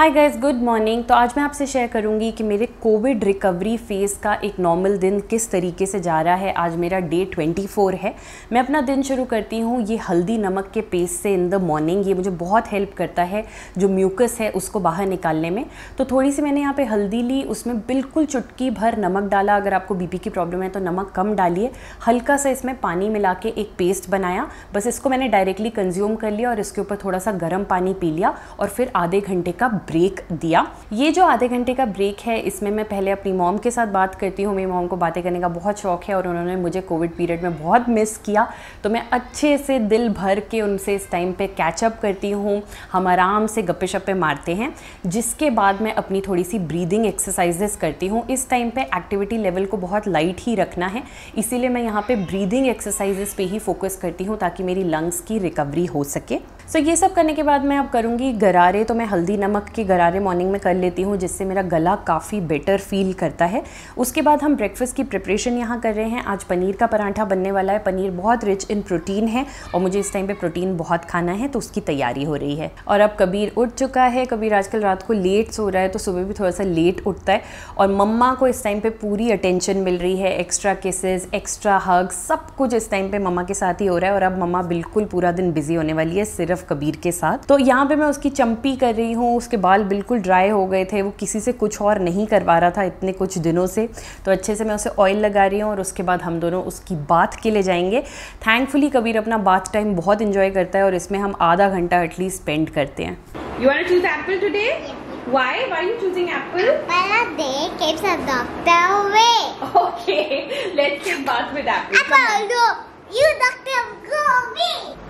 Hi guys good morning तो आज मैं आपसे शेयर करूँगी कि मेरे कोविड रिकवरी फ़ेज़ का एक नॉर्मल दिन किस तरीके से जा रहा है। आज मेरा डे 24 है। मैं अपना दिन शुरू करती हूँ। ये हल्दी नमक के पेस्ट से इन द मॉर्निंग ये मुझे बहुत हेल्प करता है, जो म्यूकस है उसको बाहर निकालने में। तो थोड़ी सी मैंने यहाँ पे हल्दी ली, उसमें बिल्कुल चुटकी भर नमक डाला। अगर आपको बीपी की प्रॉब्लम है तो नमक कम डालिए। हल्का सा इसमें पानी मिला के एक पेस्ट बनाया। बस इसको मैंने डायरेक्टली कंज्यूम कर लिया और इसके ऊपर थोड़ा सा गर्म पानी पी लिया और फिर आधे घंटे का ब्रेक दिया। ये जो आधे घंटे का ब्रेक है इसमें मैं पहले अपनी मॉम के साथ बात करती हूँ। मेरी मॉम को बातें करने का बहुत शौक है और उन्होंने मुझे कोविड पीरियड में बहुत मिस किया। तो मैं अच्छे से दिल भर के उनसे इस टाइम पर कैचअप करती हूँ। हम आराम से गप्पे शप्पे मारते हैं। जिसके बाद मैं अपनी थोड़ी सी ब्रीदिंग एक्सरसाइजेस करती हूँ। इस टाइम पर एक्टिविटी लेवल को बहुत लाइट ही रखना है। इसीलिए मैं यहाँ पर ब्रीदिंग एक्सरसाइजेस पे ही फोकस करती हूँ ताकि मेरी लंग्स की रिकवरी हो सके। सो so, ये सब करने के बाद मैं अब करूँगी गरारे। तो मैं हल्दी नमक के गरारे मॉर्निंग में कर लेती हूँ, जिससे मेरा गला काफ़ी बेटर फील करता है। उसके बाद हम ब्रेकफास्ट की प्रिपरेशन यहाँ कर रहे हैं। आज पनीर का पराठा बनने वाला है। पनीर बहुत रिच इन प्रोटीन है और मुझे इस टाइम पे प्रोटीन बहुत खाना है तो उसकी तैयारी हो रही है। और अब कबीर उठ चुका है। कबीर आजकल रात को लेट सो रहा है तो सुबह भी थोड़ा सा लेट उठता है और मम्मा को इस टाइम पर पूरी अटेंशन मिल रही है। एक्स्ट्रा केसेज एक्स्ट्रा हग सब कुछ इस टाइम पर मम्मा के साथ ही हो रहा है और अब मम्मा बिल्कुल पूरा दिन बिज़ी होने वाली है, सिर्फ़ कबीर के साथ। तो यहाँ पे मैं उसकी चंपी कर रही हूँ, उसके बाल बिल्कुल ड्राई हो गए थे वो किसी से कुछ और नहीं करवा रहा था इतने कुछ दिनों से। तो अच्छे से मैं उसे ऑयल लगा रही हूँ और उसके बाद हम दोनों उसकी बात के लिए जाएँगे। थैंकफुली कबीर अपना बात टाइम बहुत इंजॉय करता है और इसमें हम आधा घंटा एटलीस्ट स्पेंड करते हैं।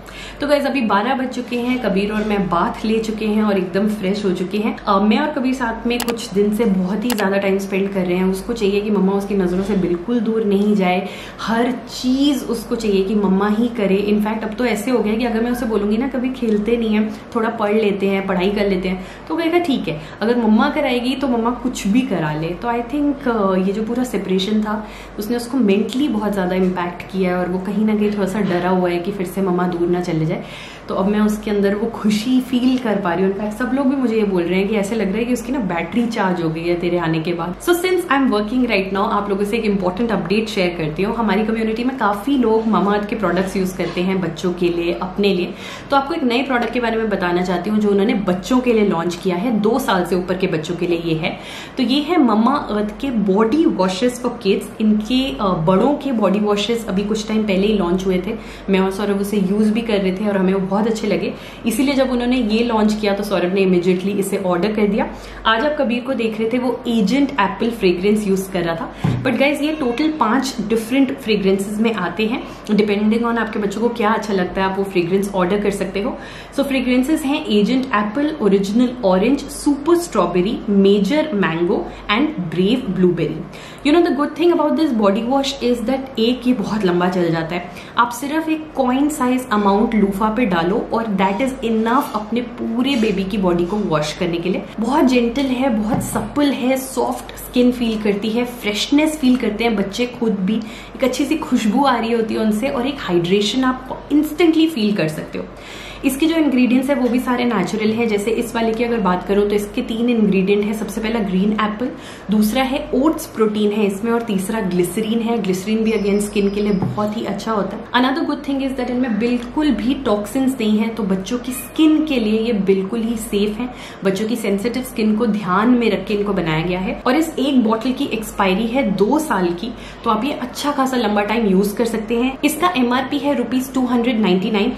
You तो गैस अभी 12 बज चुके हैं, कबीर और मैं बाथ ले चुके हैं और एकदम फ्रेश हो चुके हैं। अब मैं और कबीर साथ में कुछ दिन से बहुत ही ज़्यादा टाइम स्पेंड कर रहे हैं। उसको चाहिए कि मम्मा उसकी नज़रों से बिल्कुल दूर नहीं जाए। हर चीज़ उसको चाहिए कि मम्मा ही करे। इनफैक्ट अब तो ऐसे हो गया कि अगर मैं उसे बोलूँगी ना, कभी खेलते नहीं है, थोड़ा पढ़ लेते हैं, पढ़ाई कर लेते हैं तो कहेगा, ठीक है, अगर मम्मा कराएगी तो मम्मा कुछ भी करा ले। तो आई थिंक ये जो पूरा सेपरेशन था, उसने उसको मेंटली बहुत ज़्यादा इम्पैक्ट किया है और वो कहीं ना कहीं थोड़ा सा डरा हुआ है कि फिर से मम्मा दूर ना चले जाए। 对。तो अब मैं उसके अंदर वो खुशी फील कर पा रही हूँ। इनफैक्ट सब लोग भी मुझे ये बोल रहे हैं कि ऐसे लग रहा है कि उसकी ना बैटरी चार्ज हो गई है तेरे आने के बाद। So since I am working right now आप लोगों से एक इंपॉर्टेंट अपडेट शेयर करती हूँ। हमारी कम्युनिटी में काफ़ी लोग ममाअर्थ के प्रोडक्ट्स यूज़ करते हैं बच्चों के लिए, अपने लिए। तो आपको एक नए प्रोडक्ट के बारे में बताना चाहती हूँ, जो उन्होंने बच्चों के लिए लॉन्च किया है। दो साल से ऊपर के बच्चों के लिए ये है। तो ये है ममा अर्थ के बॉडी वॉशेस फॉर किड्स इनके बड़ों के बॉडी वॉशेस अभी कुछ टाइम पहले ही लॉन्च हुए थे। मैं और सौरभ उसे यूज़ भी कर रहे थे और हमें वो बहुत अच्छे लगे। इसीलिए जब उन्होंने ये लॉन्च किया तो सौरभ ने इमिजिएटली इसे ऑर्डर कर दिया। आज आप कबीर को देख रहे थे, वो एजेंट एप्पल फ्रेग्रेंस यूज़ कर रहा था। बट गाइज़ ये टोटल पाँच डिफरेंट फ्रेग्रेंसेज में आते हैं। डिपेंडिंग ऑन आपके बच्चों को क्या अच्छा लगता है, आप वो फ्रेग्रेंस ऑर्डर कर सकते हो। सो फ्रेग्रेंसेज हैं agent apple original orange super strawberry major mango and brave blueberry you know the good thing about this body wash is that एक ये बहुत लंबा चल जाता है। आप सिर्फ़ एक कॉइन साइज़ अमाउंट लूफा पे डालो और दैट इज़ इनफ अपने पूरे बेबी की बॉडी को वॉश करने के लिए। बहुत जेंटल है, बहुत सप्पल है सॉफ्ट स्किन फील करती है फ्रेशनेस फील करते हैं बच्चे खुद भी। एक अच्छी सी खुशबू आ रही होती है उनसे और एक हाइड्रेशन आप इंस्टेंटली फील कर सकते हो। इसके जो इंग्रेडिएंट्स है वो भी सारे नेचुरल है। जैसे इस वाले की अगर बात करूँ तो इसके तीन इंग्रेडिएंट है। सबसे पहला ग्रीन एप्पल दूसरा है ओट्स प्रोटीन है इसमें और तीसरा ग्लिसरीन है। ग्लिसरीन भी अगेन स्किन के लिए बहुत ही अच्छा होता है। Another good thing is that इनमें बिल्कुल भी टॉक्सिन्स नहीं है तो बच्चों की स्किन के लिए ये बिल्कुल ही सेफ़ है। बच्चों की सेंसिटिव स्किन को ध्यान में रख के इनको बनाया गया है। और इस एक बॉटल की एक्सपायरी है दो साल की तो आप ये अच्छा खासा लंबा टाइम यूज़ कर सकते हैं। इसका एमआरपी है rupees two hundred ninety nine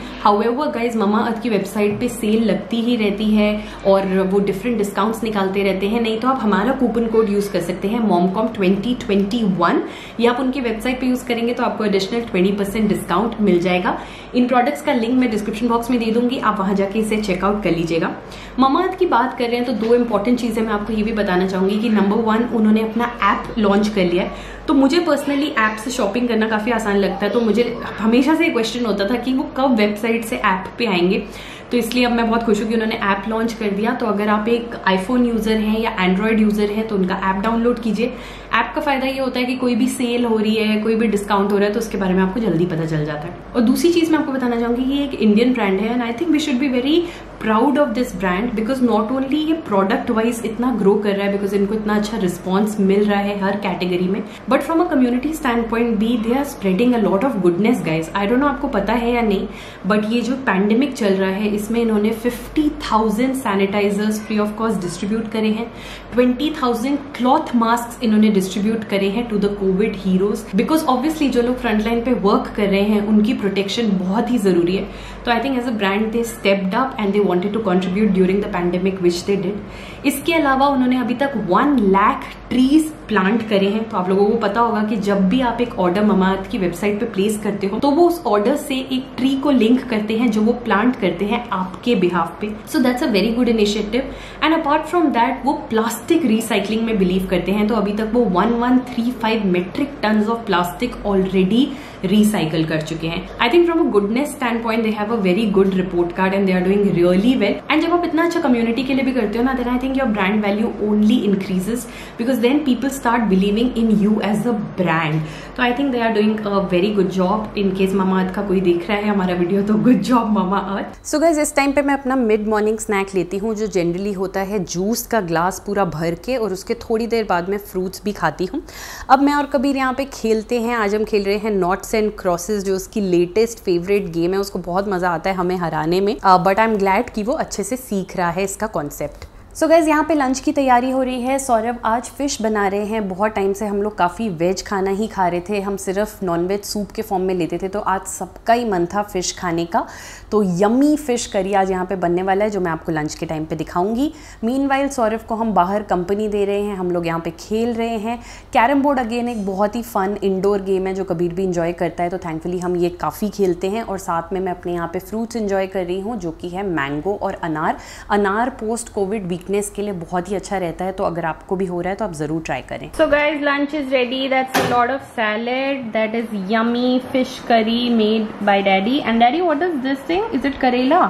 guys Mamaearth की वेबसाइट पे सेल लगती ही रहती है और वो डिफरेंट डिस्काउंट्स निकालते रहते हैं। नहीं तो आप हमारा कूपन कोड यूज़ कर सकते हैं। मॉमकॉम ट्वेंटी ट्वेंटी वन ये आप उनकी वेबसाइट पे यूज़ करेंगे तो आपको एडिशनल ट्वेंटी परसेंट डिस्काउंट मिल जाएगा। इन प्रोडक्ट्स का लिंक मैं डिस्क्रिप्शन बॉक्स में दे दूँगी, आप वहाँ जाके इसे चेकआउट कर लीजिएगा। ममाअर्थ की बात कर रहे हैं तो दो इंपॉर्टेंट चीज़ें मैं आपको ये भी बताना चाहूँगी कि नंबर वन उन्होंने अपना ऐप लॉन्च कर लिया है। तो मुझे पर्सनली ऐप से शॉपिंग करना काफ़ी आसान लगता है तो मुझे हमेशा से क्वेश्चन होता था कि वो कब वेबसाइट से ऐप पे आएँगे। तो इसलिए अब मैं बहुत खुश हूँ कि उन्होंने ऐप लॉन्च कर दिया। तो अगर आप एक आईफोन यूज़र हैं या एंड्रॉयड यूज़र है तो उनका ऐप डाउनलोड कीजिए। ऐप का फ़ायदा ये होता है कि कोई भी सेल हो रही है, कोई भी डिस्काउंट हो रहा है तो उसके बारे में आपको जल्दी पता चल जाता है। और दूसरी चीज़ मैं आपको बताना चाहूँगी ये एक इंडियन ब्रांड है and I think we should be very proud of this brand because not only ये प्रोडक्ट वाइज इतना ग्रो कर रहा है बिकॉज़ इनको इतना अच्छा रिस्पॉन्स मिल रहा है हर कैटेगरी में but from a community stand point be they are spreading a lot of goodness guys I don't know आपको पता है या नहीं बट ये जो पैंडेमिक चल रहा है, इसमें इन्होंने fifty thousand sanitisers free of cost distribute करे हैं। ट्वेंटी थाउज़ेंड क्लॉथ मास्क इन्होंने डिस्ट्रीब्यूट करे हैं to the covid heroes because obviously जो लोग फ्रंटलाइन पे वर्क कर रहे हैं, उनकी प्रोटेक्शन बहुत ही ज़रूरी है. तो I think as a brand they stepped up and they wanted to contribute during the pandemic which they did इसके अलावा उन्होंने अभी तक वन लैख ट्रीज प्लांट करे हैं तो आप लोगों को पता होगा कि जब भी आप एक ऑर्डर ममात की वेबसाइट पे प्लेस करते हो तो वो उस ऑर्डर से एक ट्री को लिंक करते हैं जो वो प्लांट करते हैं आपके बिहाफ पे। So that's a very good initiative and apart from that वो प्लास्टिक रिसाइकलिंग में बिलीव करते हैं तो अभी तक वो one one three five metric ton of plastic already recycle कर चुके हैं। I think from a goodness stand point they have a very good report card and they are doing really well and जब आप इतना अच्छा community के लिए भी करते हो ना then I think your brand value only increases because then people start believing in you as a brand तो I think they are doing a very good job in case Mamaearth का कोई देख रहा है हमारा वीडियो तो good job Mamaearth so guys इस time पे मैं अपना मिड मॉर्निंग स्नैक लेती हूँ, जो जनरली होता है जूस का ग्लास पूरा भर के और उसके थोड़ी देर बाद में फ्रूट्स भी खाती हूँ। अब मैं और कबीर यहाँ पे खेलते हैं, आज हम खेल रहे हैं नॉट्स एंड क्रॉसेज जो उसकी लेटेस्ट फेवरेट गेम है। उसको बहुत मज़ा आता है हमें हराने में। बट आई एम ग्लैड कि वो अच्छे से सीख रहा है इसका कॉन्सेप्ट सो गैज़ यहाँ पे लंच की तैयारी हो रही है। सौरभ आज फ़िश बना रहे हैं। बहुत टाइम से हम लोग काफ़ी वेज खाना ही खा रहे थे। हम सिर्फ़ नॉन वेज सूप के फॉर्म में लेते थे। तो आज सबका ही मन था फ़िश खाने का। तो यमी फ़िश करी आज यहाँ पे बनने वाला है, जो मैं आपको लंच के टाइम पे दिखाऊँगी। मीन वाइल सौरभ को हम बाहर कंपनी दे रहे हैं। हम लोग यहाँ पर खेल रहे हैं। कैरम बोर्ड अगेन एक बहुत ही फ़न इंडोर गेम है, जो कबीर भी इंजॉय करता है। तो थैंकफुली हम ये काफ़ी खेलते हैं। और साथ में मैं अपने यहाँ पर फ्रूट्स इन्जॉय कर रही हूँ, जो कि है मैंगो और अनार। अनार पोस्ट कोविड वीकनेस के लिए बहुत ही अच्छा रहता है तो अगर आपको भी हो रहा है तो आप ज़रूर ट्राई करें। So guys lunch is ready that's a lot of salad that is yummy fish curry made by daddy and daddy what is this thing is it karela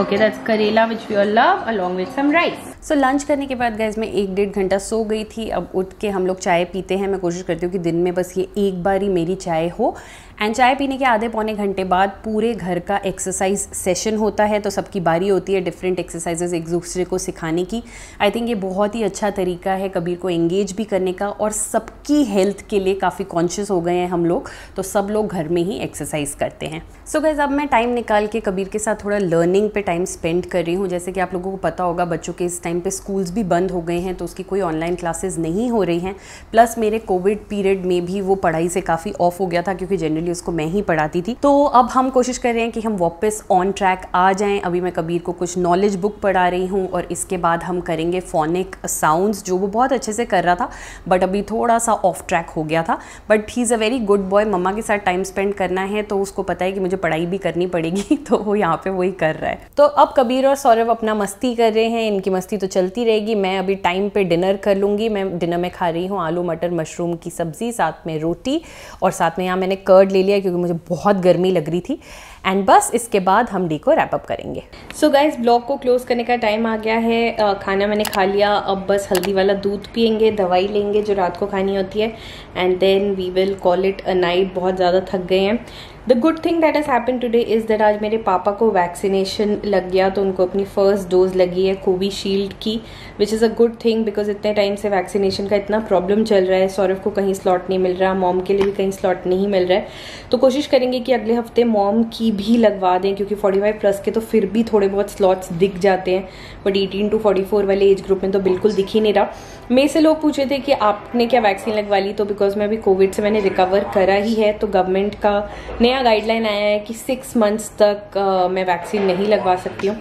okay that's karela which we all love along with some rice so so, lunch करने के बाद gas मैं एक डेढ़ घंटा सो गई थी। अब उठ के हम लोग चाय पीते हैं। मैं कोशिश करती हूँ कि दिन में बस ये एक बार ही मेरी चाय हो। एंड चाय पीने के आधे पौने घंटे बाद पूरे घर का एक्सरसाइज सेशन होता है तो सबकी बारी होती है डिफरेंट एक्सरसाइजेज एक दूसरे को सिखाने की। आई थिंक ये बहुत ही अच्छा तरीका है कबीर को एंगेज भी करने का और सबकी हेल्थ के लिए काफ़ी कॉन्शियस हो गए हैं हम लोग तो सब लोग घर में ही एक्सरसाइज करते हैं। सो so गैज़ अब मैं टाइम निकाल के कबीर के साथ थोड़ा लर्निंग पे टाइम स्पेंड कर रही हूँ। जैसे कि आप लोगों को पता होगा, बच्चों के इस टाइम पे स्कूल्स भी बंद हो गए हैं तो उसकी कोई ऑनलाइन क्लासेस नहीं हो रही हैं। प्लस मेरे कोविड पीरियड में भी वो पढ़ाई से काफ़ी ऑफ़ हो गया था, क्योंकि जनरली उसको मैं ही पढ़ाती थी। तो अब हम कोशिश कर रहे हैं कि हम वापस ऑन ट्रैक आ जाएँ। अभी मैं कबीर को कुछ नॉलेज बुक पढ़ा रही हूँ और इसके बाद हम करेंगे फोनिक साउंड्स जो वो बहुत अच्छे से कर रहा था बट अभी थोड़ा सा ऑफ़ ट्रैक हो गया था। But he is a very good boy mamma के साथ टाइम स्पेंड करना है तो उसको पता है कि मुझे पढ़ाई भी करनी पड़ेगी तो वो यहाँ पे वही कर रहा है। तो अब कबीर और सौरभ अपना मस्ती कर रहे हैं, इनकी मस्ती तो चलती रहेगी। मैं अभी टाइम पे डिनर कर लूँगी। मैं डिनर में खा रही हूँ आलू, मटर मशरूम की सब्ज़ी, साथ में रोटी और साथ में यहाँ मैंने कर्ड ले लिया क्योंकि मुझे बहुत गर्मी लग रही थी। एंड बस इसके बाद हम डी को रैप अप करेंगे। सो गाइज़ ब्लॉग को क्लोज करने का टाइम आ गया है। खाना मैंने खा लिया। अब बस हल्दी वाला दूध पियेंगे, दवाई लेंगे जो रात को खानी होती है। And then we will call it a night बहुत ज़्यादा थक गए हैं। The good thing that has happen today is that आज मेरे पापा को वैक्सीनेशन लग गया तो उनको अपनी फ़र्स्ट डोज लगी है कोविशील्ड की which is a good thing because इतने टाइम से वैक्सीनेशन का इतना प्रॉब्लम चल रहा है। सौरभ को कहीं स्लॉट नहीं मिल रहा मॉम के लिए भी कहीं स्लॉट नहीं मिल रहा है। तो कोशिश करेंगे कि अगले हफ़्ते मॉम की भी लगवा दें, क्योंकि 45 प्लस के तो फिर भी थोड़े बहुत स्लॉट्स दिख जाते हैं। बट 18 टू 44 वाले एज ग्रुप में तो बिल्कुल दिख ही नहीं रहा। मेरे से लोग पूछे थे कि आपने क्या वैक्सीन लगवा ली तो बिकॉज़ मैं अभी कोविड से मैंने रिकवर करा ही है तो गवर्नमेंट का नया गाइडलाइन आया है कि सिक्स मंथ्स तक मैं वैक्सीन नहीं लगवा सकती हूँ।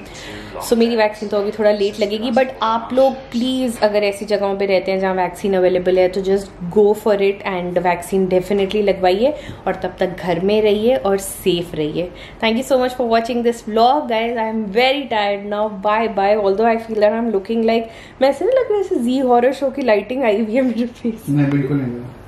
सो मेरी वैक्सीन तो अभी थोड़ा लेट लगेगी बट आप लोग प्लीज़ अगर ऐसी जगहों पे रहते हैं जहाँ वैक्सीन अवेलेबल है तो just go for it and vaccine definitely लगवाइए और तब तक घर में रहिए और सेफ़ रहिए। Thank you so much for watching this blog guys I am very tired now bye bye all though I feel that I am looking like मैं ऐसे नहीं लग रहा है जी हॉरर शो की लाइटिंग आई हुई है मेरे फेस नहीं बिल्कुल नहीं।